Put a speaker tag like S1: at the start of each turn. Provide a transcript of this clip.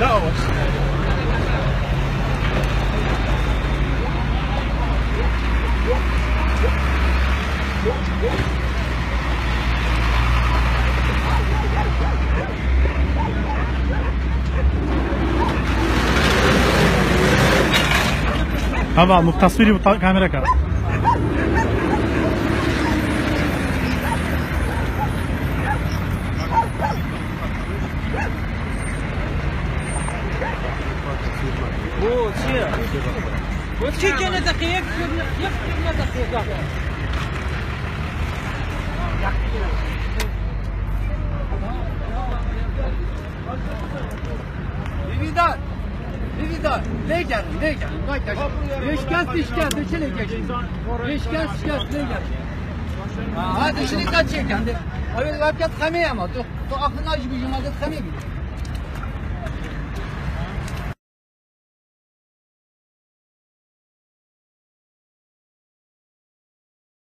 S1: لا هو
S2: طبعا مختصري بكاميرا كده Gene dakika yak yak yak dakika.
S3: Vividar. Vividar. Ne geldin? Ne geldin? Bak ya. Beşkent beşkent. Neçele geçin? Beşkent beşkent. Ne geldin? Ha, hadi şimdi kaç çek kendi. Öyle vakit kame ama. Tu aklına gibi yumadı kame gibi.